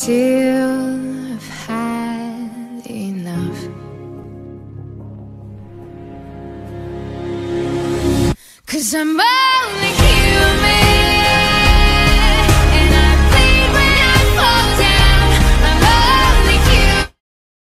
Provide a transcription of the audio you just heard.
till I've had enough. Cause I'm. only.